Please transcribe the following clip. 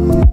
Bye.